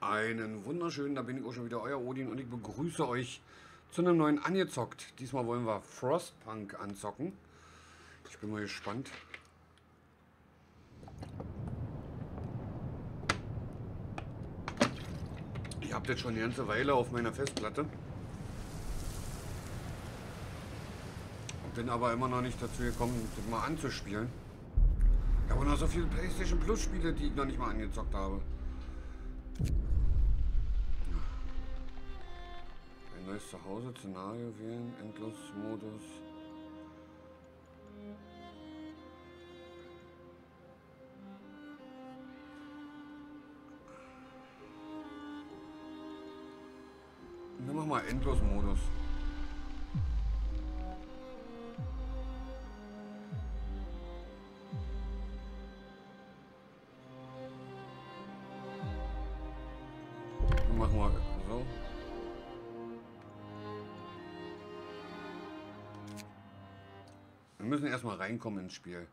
Einen wunderschönen, da bin ich auch schon wieder, euer Odin und ich begrüße euch zu einem neuen Angezockt. Diesmal wollen wir Frostpunk anzocken. Ich bin mal gespannt. Ich habe das schon eine ganze Weile auf meiner Festplatte. Bin aber immer noch nicht dazu gekommen, das mal anzuspielen. Ich habe noch so viele PlayStation Plus Spiele, die ich noch nicht mal angezockt habe. Ein neues Zuhause, Szenario wählen, Endlosmodus. Dann mach mal Endlosmodus. Erstmal reinkommen ins Spiel.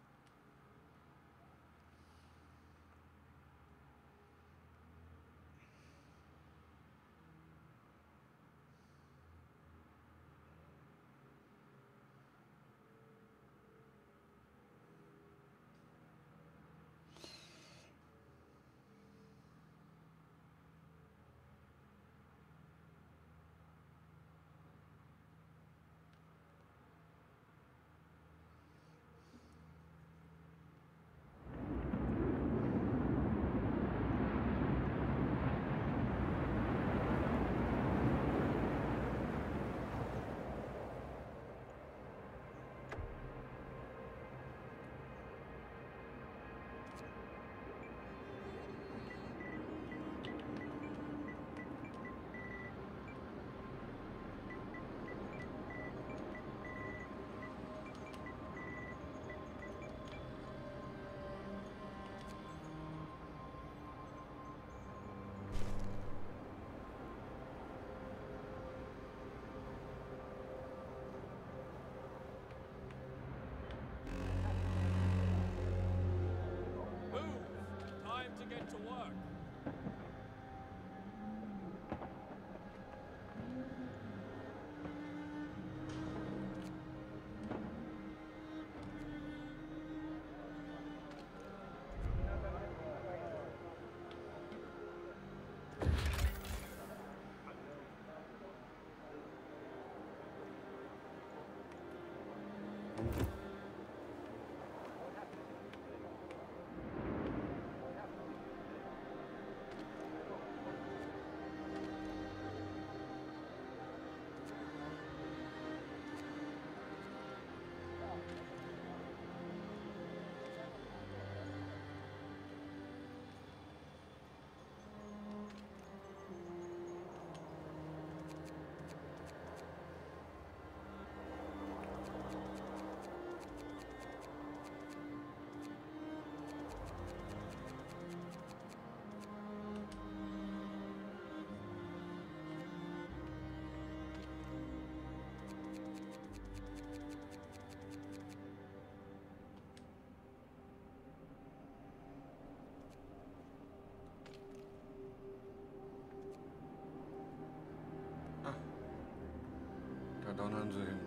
Donnern sie hin.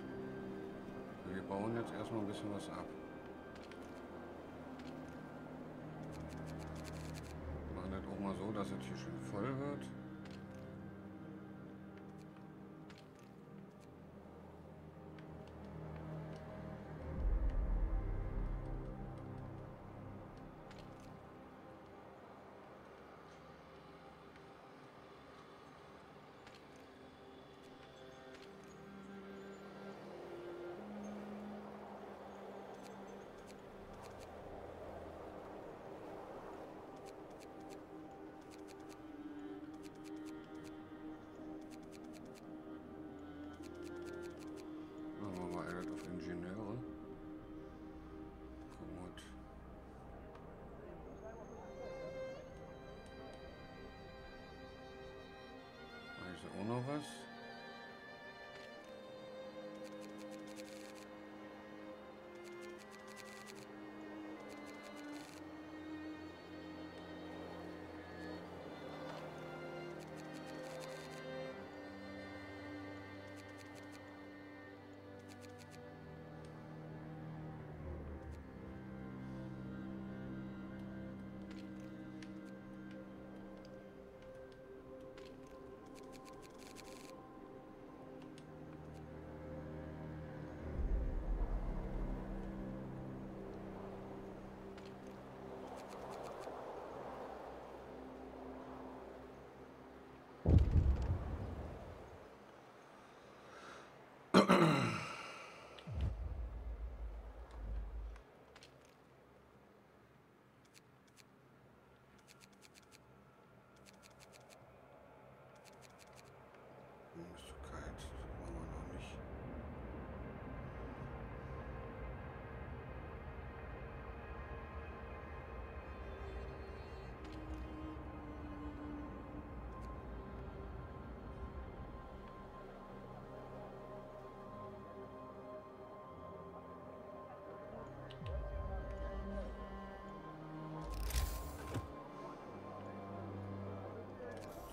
Wir bauen jetzt erstmal ein bisschen was ab. Mal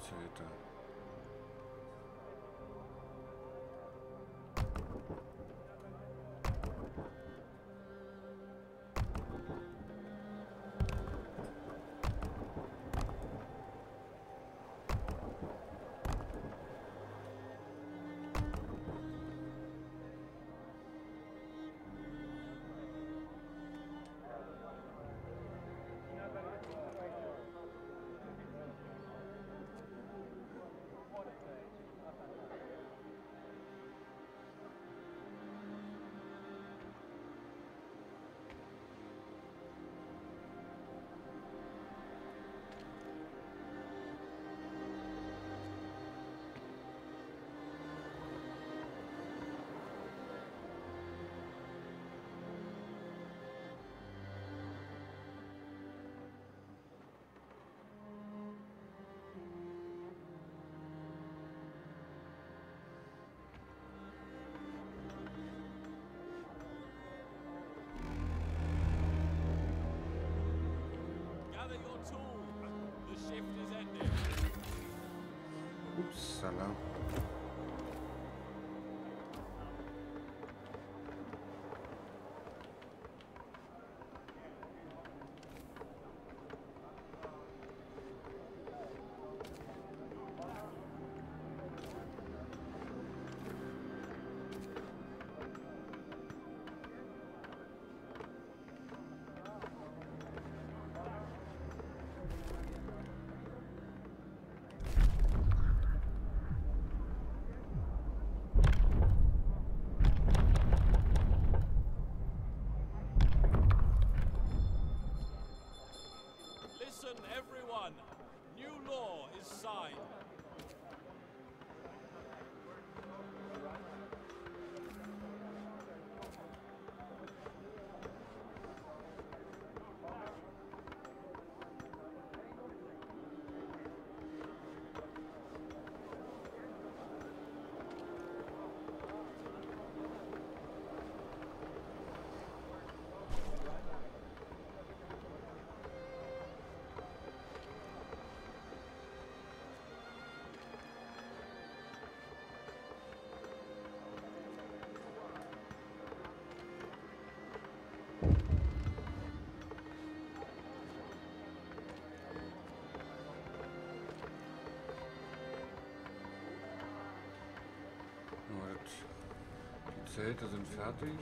Zelte. Gather Oops, hello. Zelte sind fertig.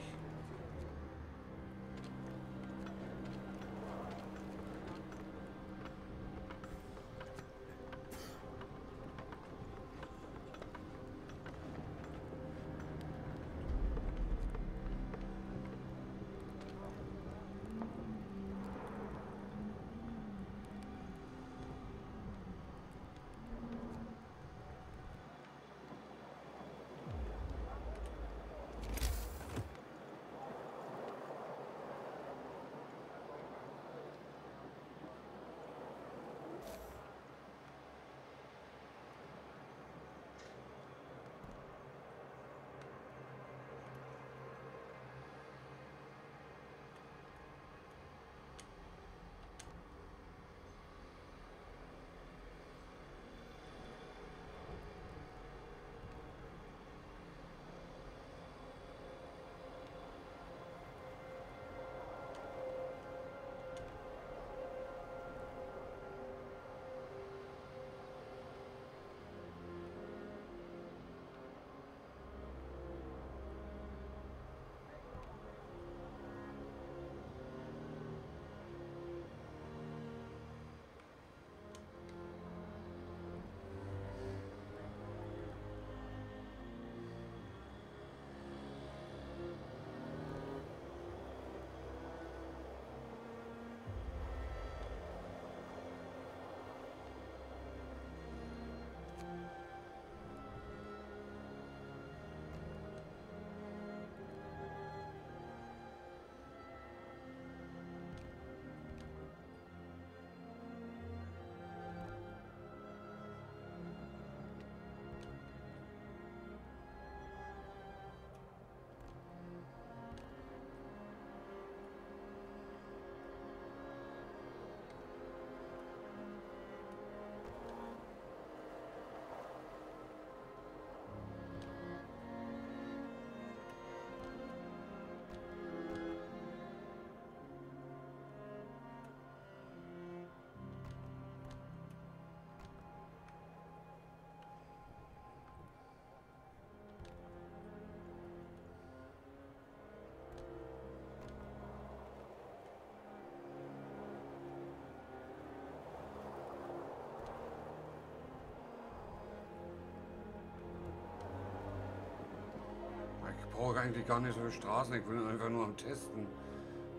Brauche eigentlich gar nicht so Straßen. Ich will einfach nur am Testen,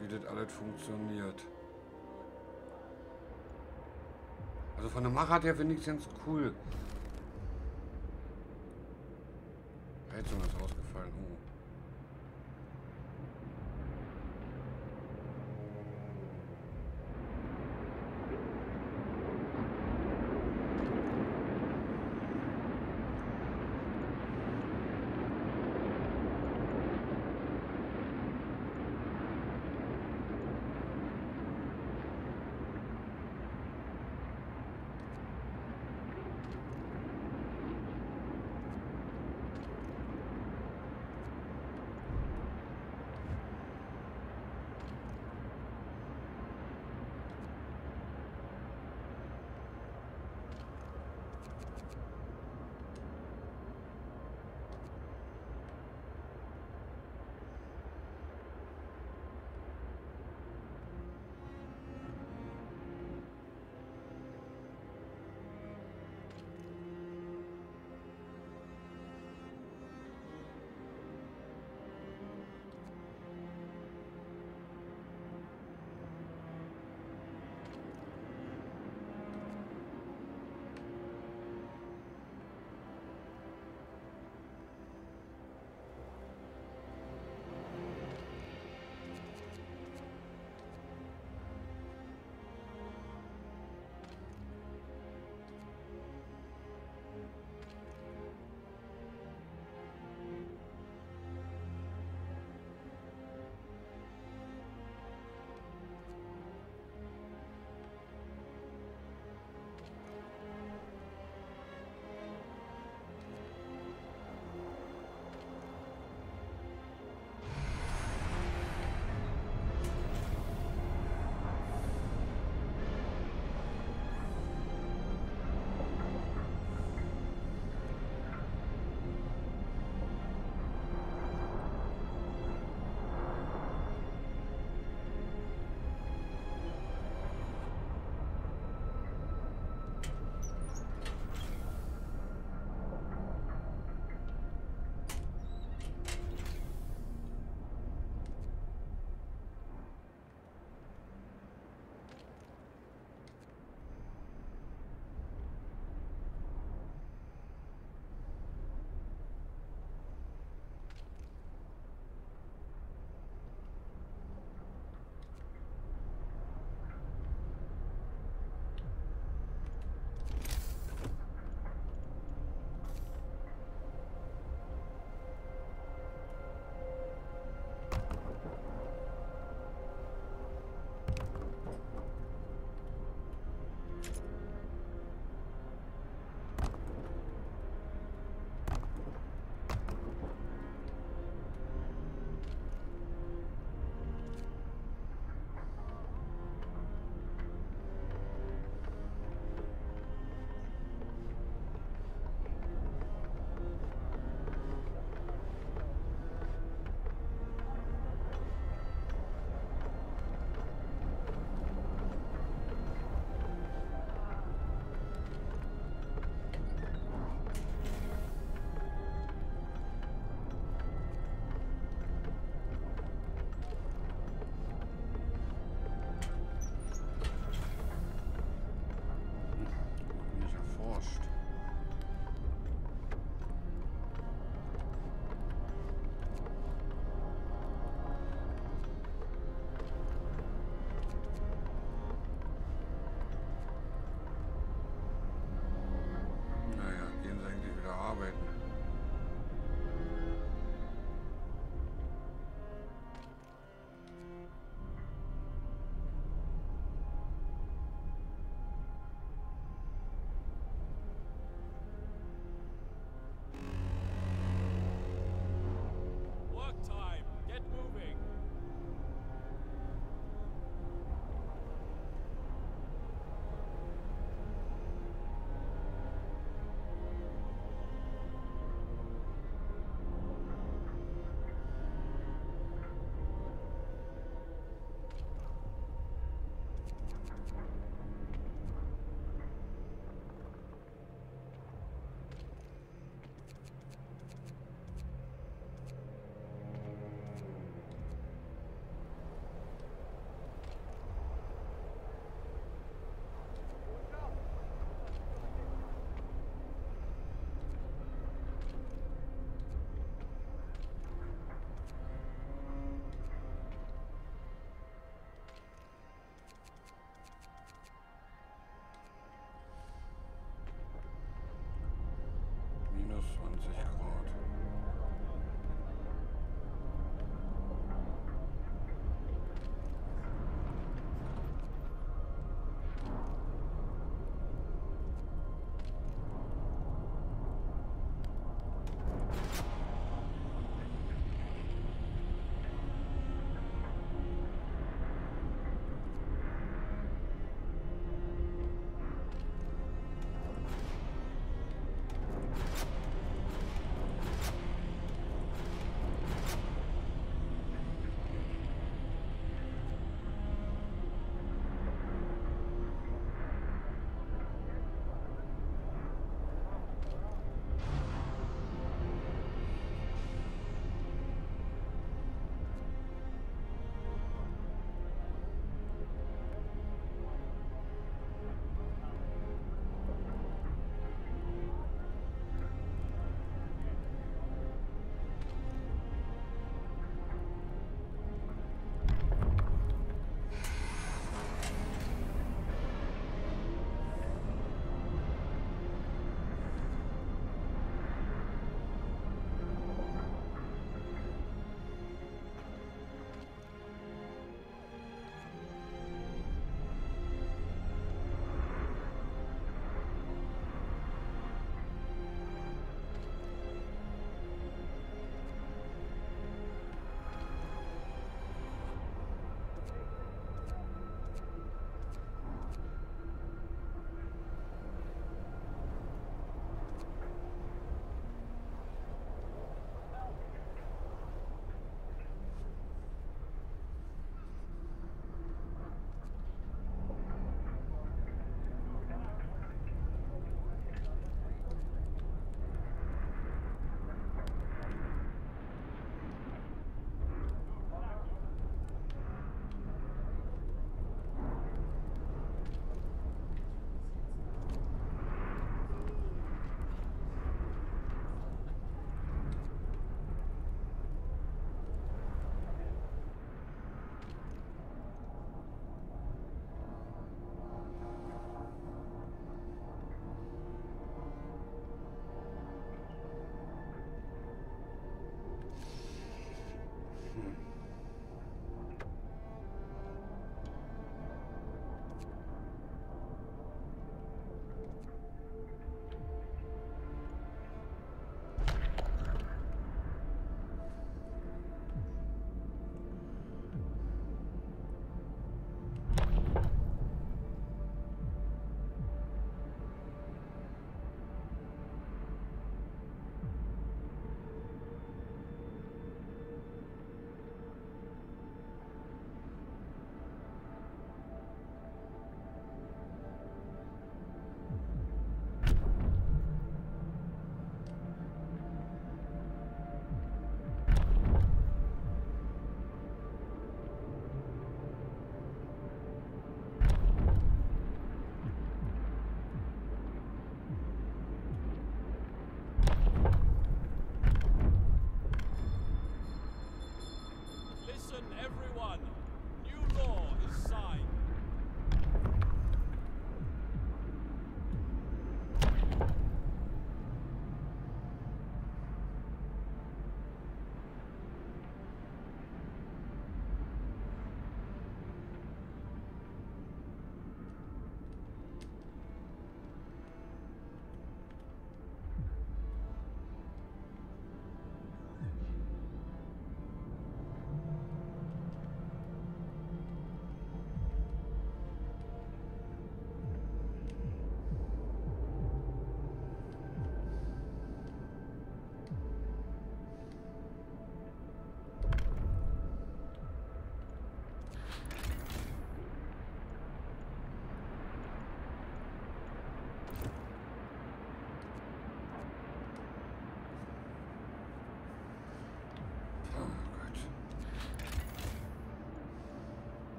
wie das alles funktioniert. Also von der Machart her finde ich es ganz cool.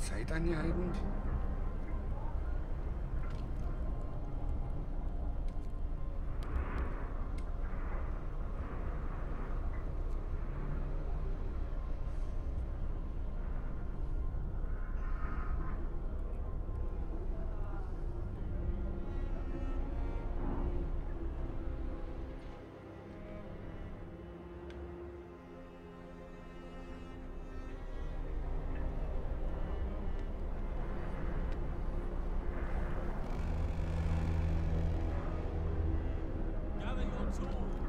Zeit angehalten. years.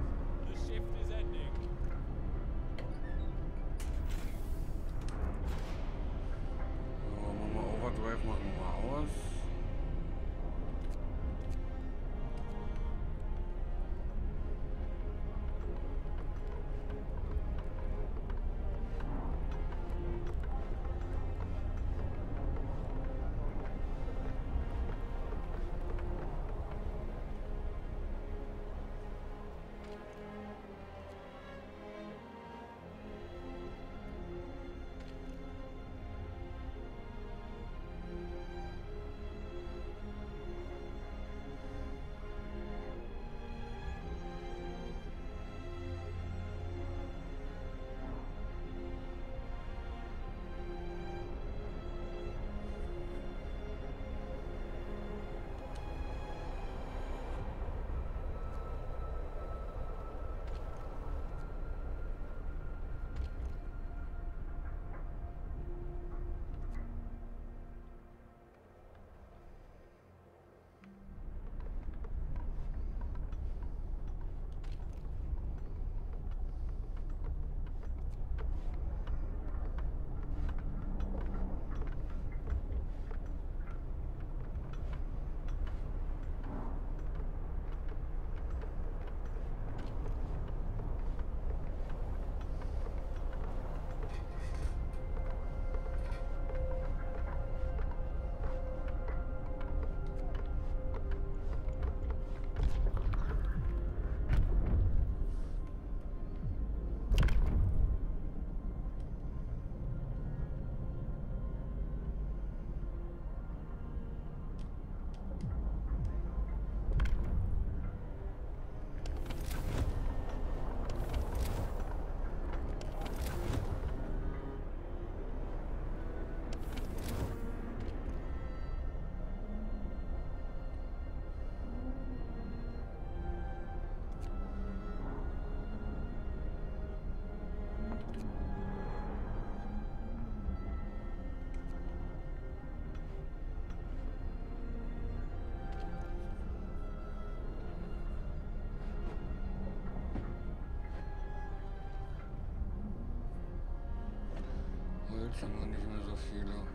Holz haben wir nicht mehr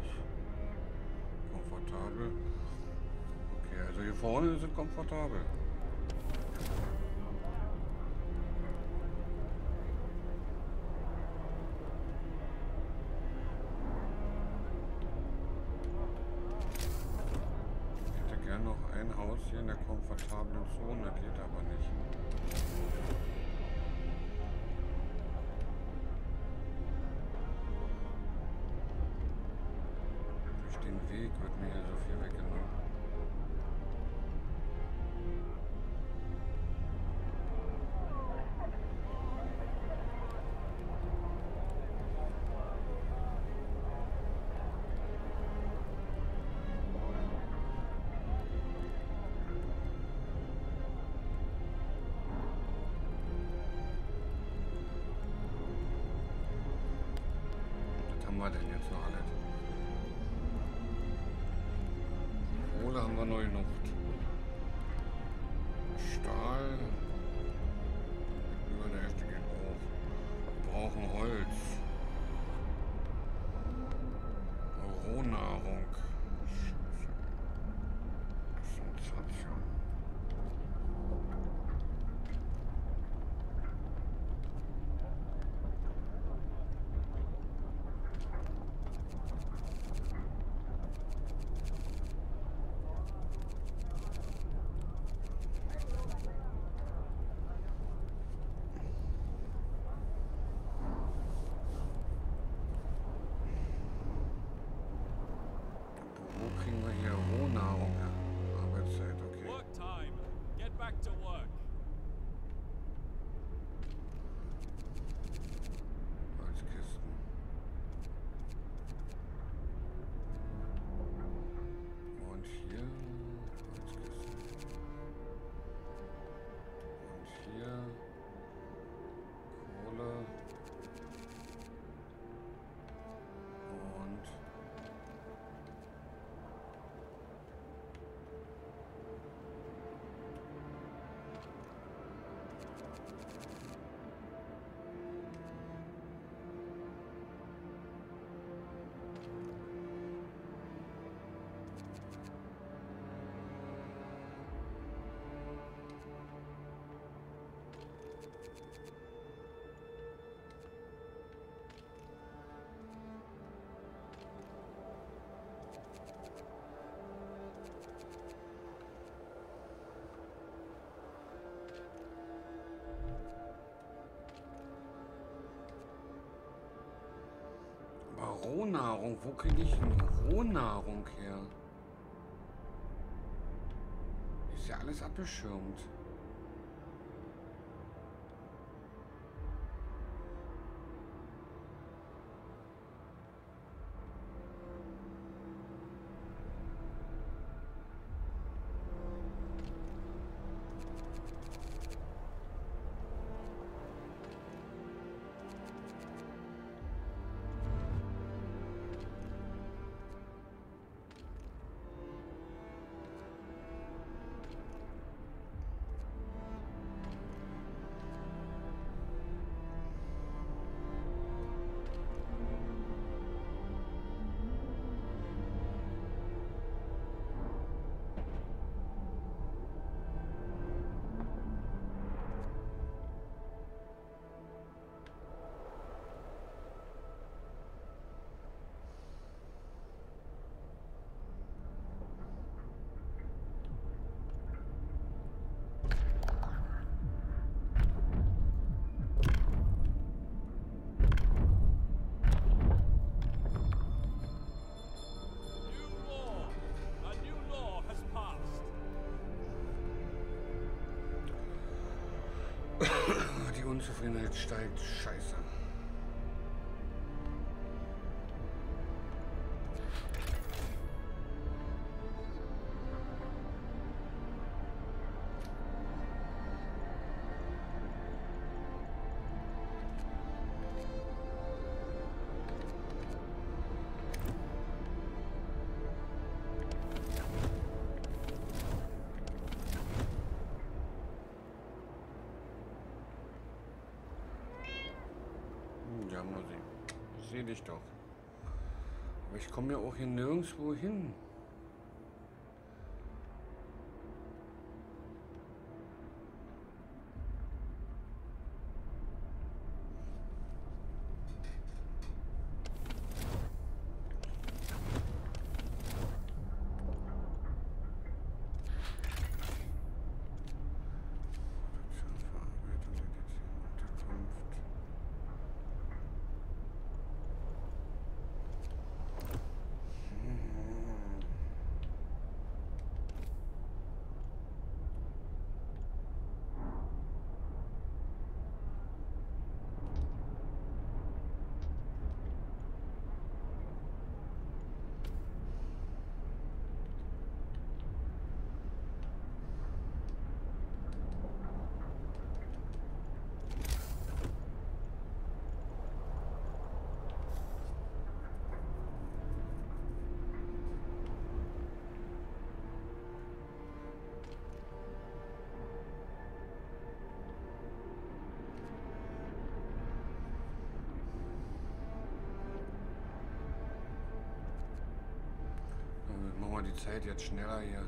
gemütlich, komfortabel. Okay, also hier vorne es komfortabel. Wir denn jetzt noch alles? Kohle haben wir neu genug. Stahl. Über der Hälfte geht hoch. Wir brauchen Holz. To work. Rohnahrung, wo kriege ich denn Rohnahrung her? Ist ja alles abgeschirmt. Unzufriedenheit steigt. Scheiße. Musik. Ich sehe dich doch. Aber ich komme ja auch hier nirgendwo hin. Zeit jetzt schneller hier.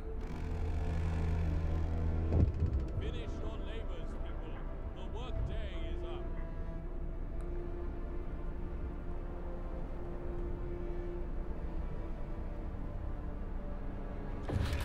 Finish your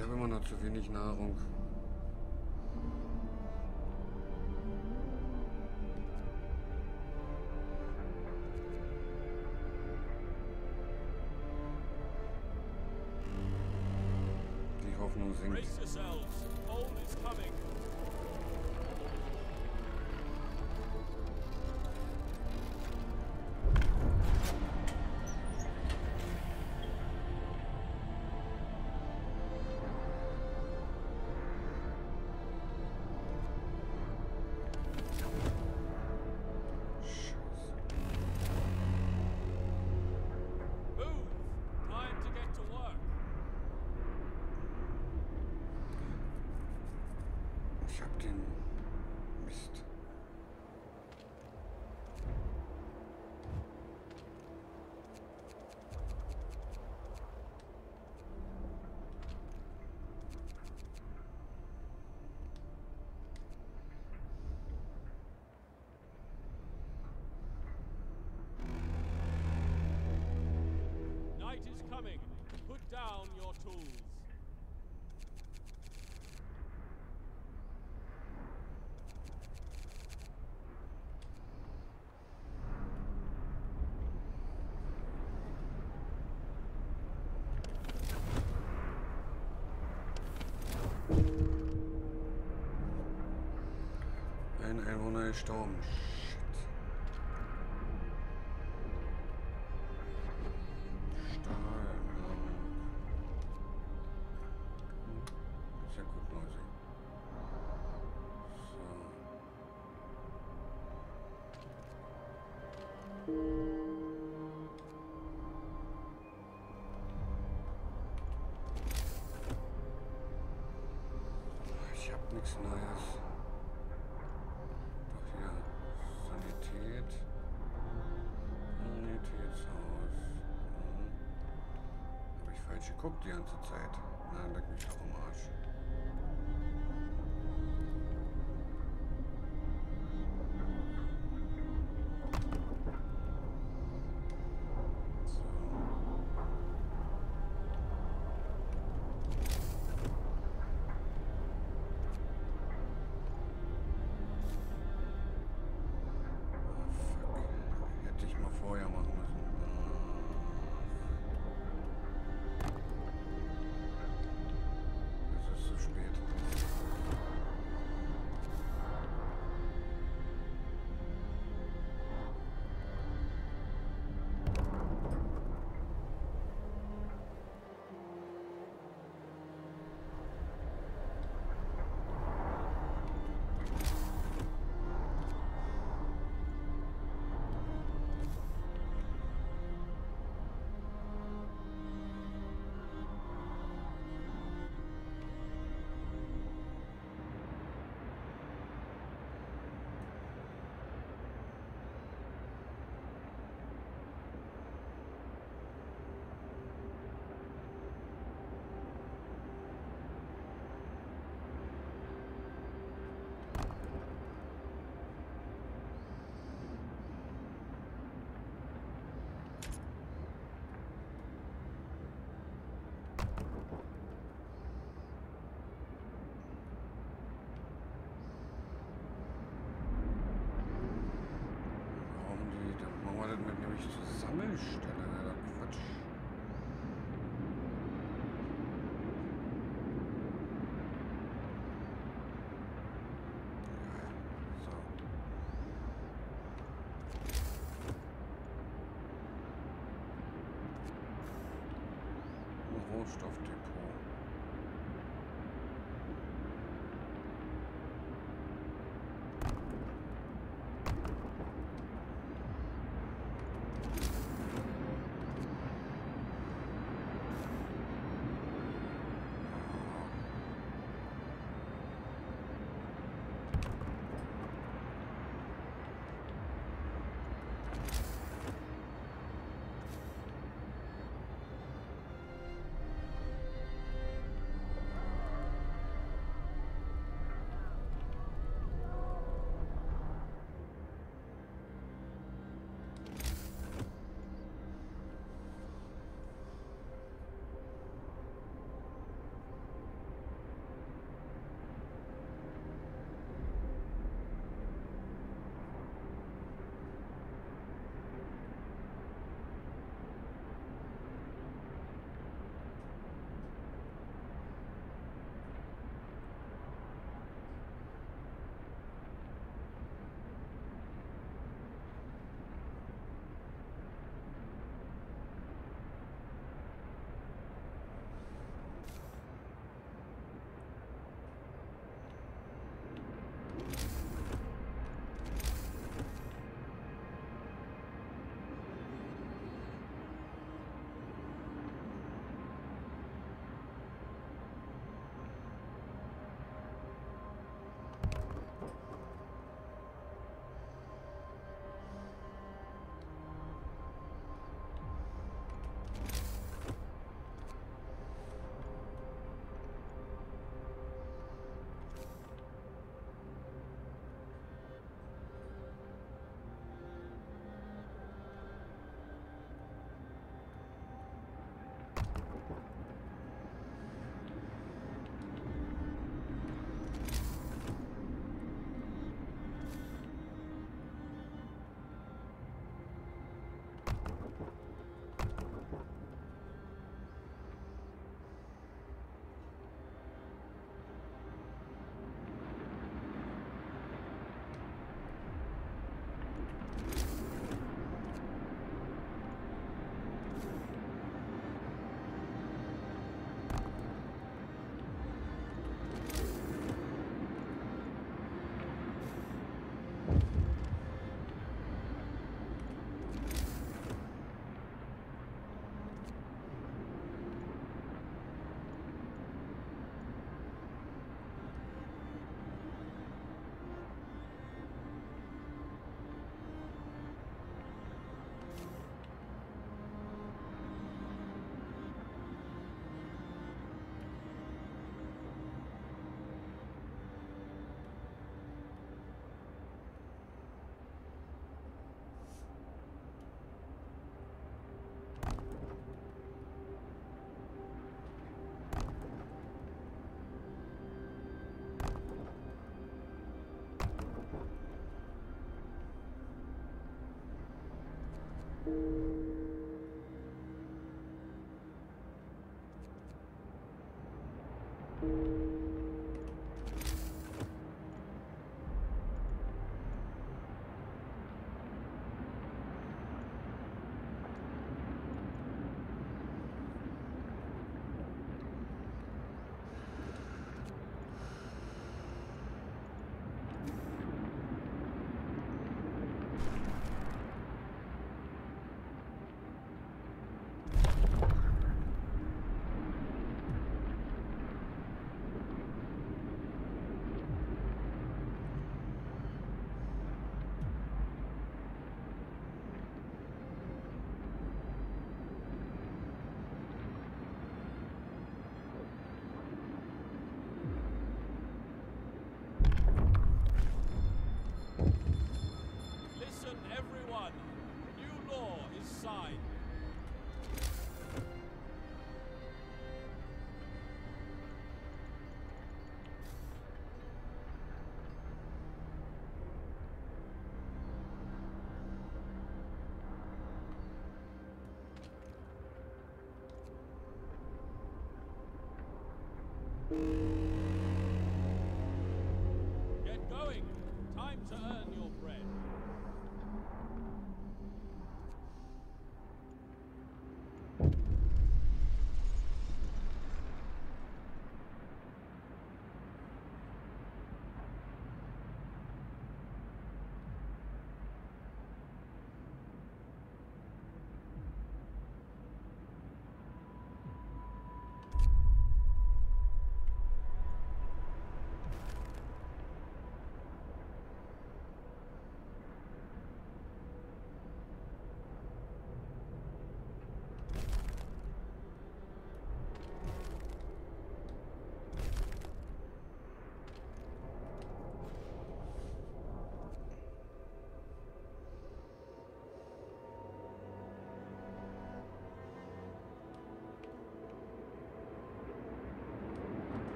Ich habe immer noch zu wenig Nahrung. Die Hoffnung sinkt. Ich hab Mist. Night is coming. Put down your tools. Ein Einwohner gestorben. Twitch geguckt die ganze Zeit. Na, leck mich doch im Arsch. Sammelstelle, wäre doch Quatsch. Rohstofftyp.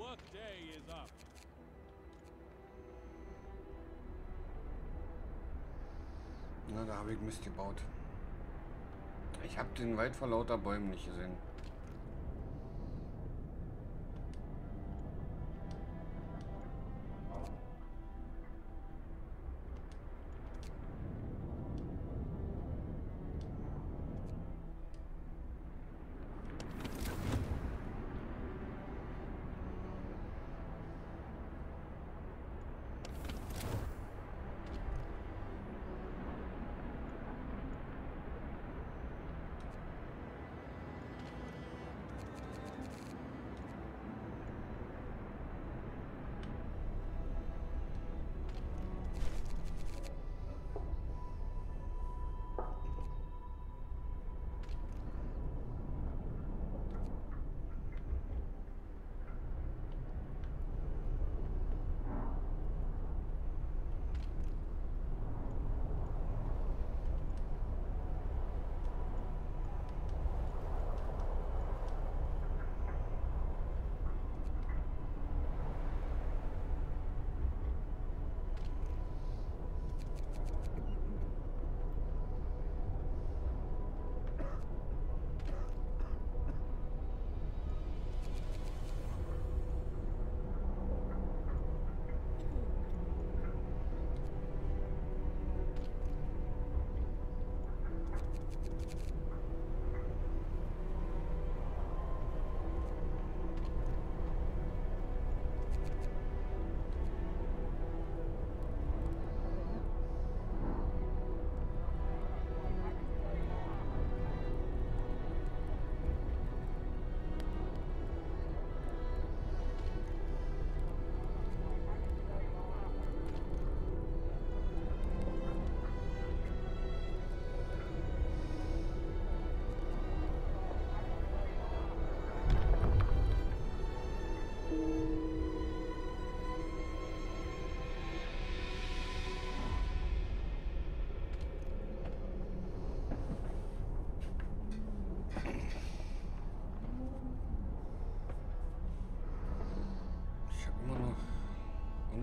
workday is up. Na, da habe ich Mist gebaut. Ich habe den Wald vor lauter Bäumen nicht gesehen.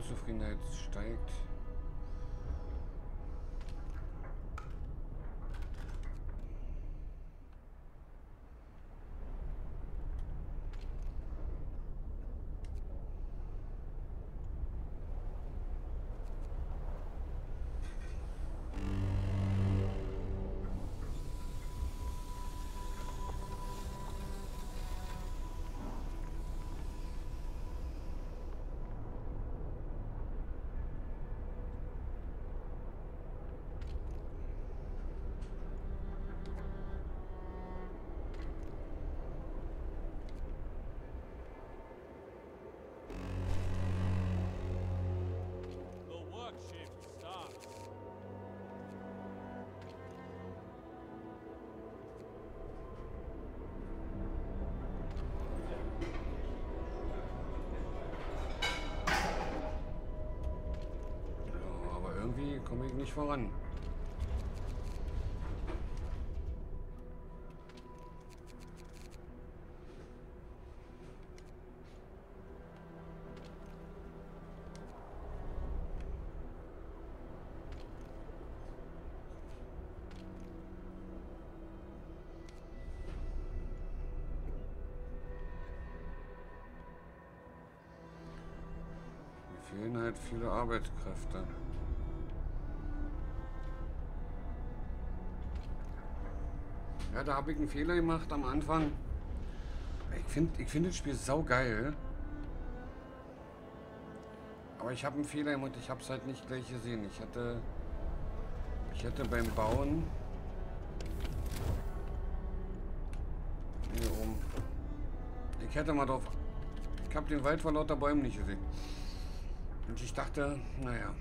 Unzufriedenheit steigt. Irgendwie komme ich nicht voran. Fehlen halt viele Arbeitskräfte. Ja, da habe ich einen Fehler gemacht am Anfang. Ich finde ich find das Spiel saugeil. Aber ich habe einen Fehler gemacht, ich habe es halt nicht gleich gesehen. Ich hatte, ich hätte beim Bauen hier oben, ich hätte mal drauf, ich habe den Wald vor lauter Bäumen nicht gesehen. Und ich dachte, naja,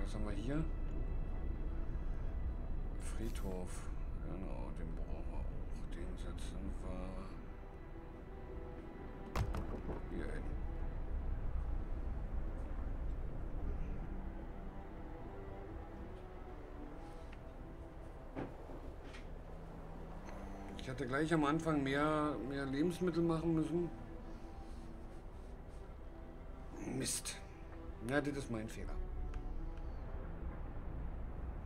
was haben wir hier? Friedhof. Genau, den brauchen wir auch. Den setzen wir hier hin. Ich hätte gleich am Anfang mehr, mehr Lebensmittel machen müssen. Mist. Ja, das ist mein Fehler.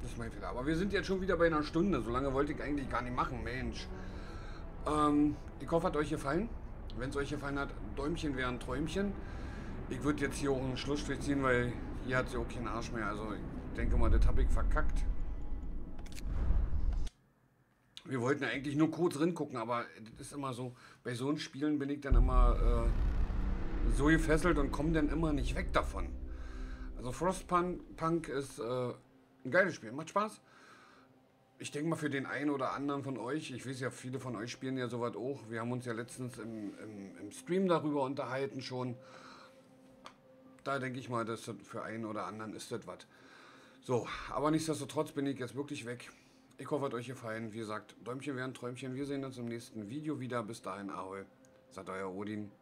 Das ist mein Fehler. Aber wir sind jetzt schon wieder bei einer Stunde. So lange wollte ich eigentlich gar nicht machen, Mensch. Ähm, ich hoffe, hat euch gefallen. Wenn es euch gefallen hat, Däumchen wären Träumchen. Ich würde jetzt hier auch einen Schlussstrich ziehen, weil hier hat sie auch keinen Arsch mehr. Also ich denke mal, das habe ich verkackt. Wir wollten ja eigentlich nur kurz gucken, aber das ist immer so, bei so Spielen bin ich dann immer äh, so gefesselt und komme dann immer nicht weg davon. Also Frostpunk Punk ist äh, ein geiles Spiel, macht Spaß. Ich denke mal für den einen oder anderen von euch, ich weiß ja, viele von euch spielen ja sowas auch. Wir haben uns ja letztens im, im, im Stream darüber unterhalten schon. Da denke ich mal, dass das für einen oder anderen ist das was. So, aber nichtsdestotrotz bin ich jetzt wirklich weg. Ich hoffe, hat euch gefallen. Wie gesagt, Däumchen wären Träumchen. Wir sehen uns im nächsten Video wieder. Bis dahin, Ahoi. Sagt euer Odin.